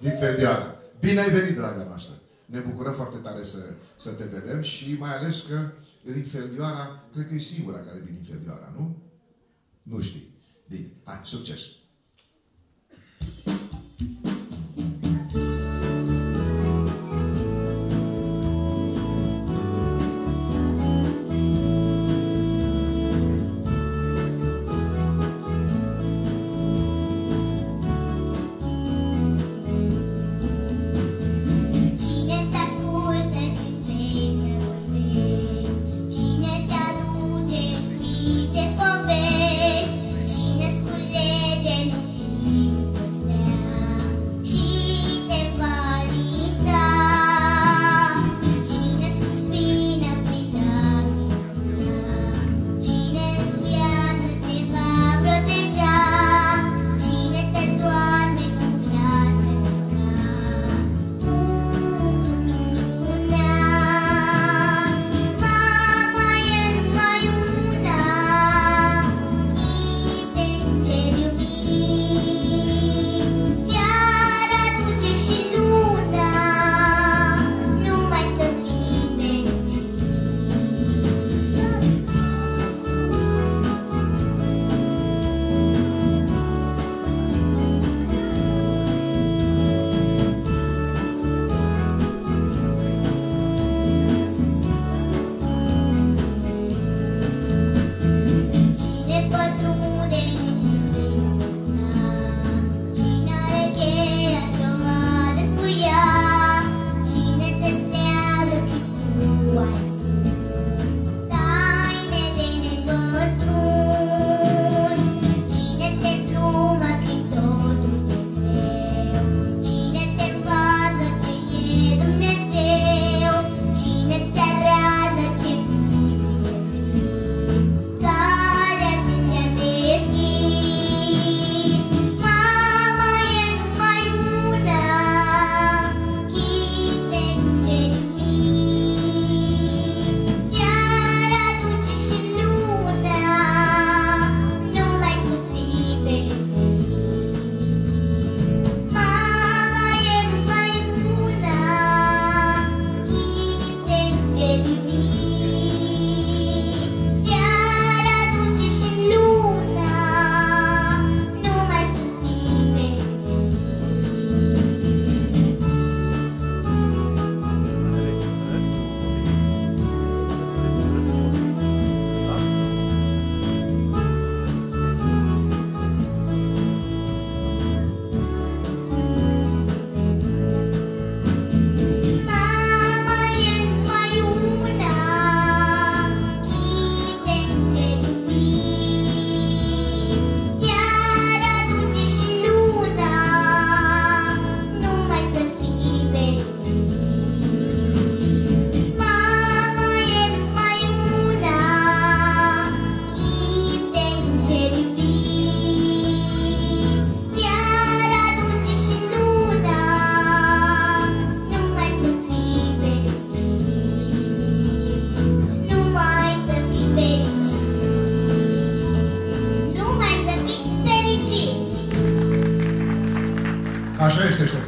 Din Feldioara. Bine ai venit, draga noastră. Ne bucurăm foarte tare să, să te vedem și mai ales că din Feldioara, cred că e singura care vine din Feldioara, nu? Nu știi. Bine, hai, succes! Ah, eso es.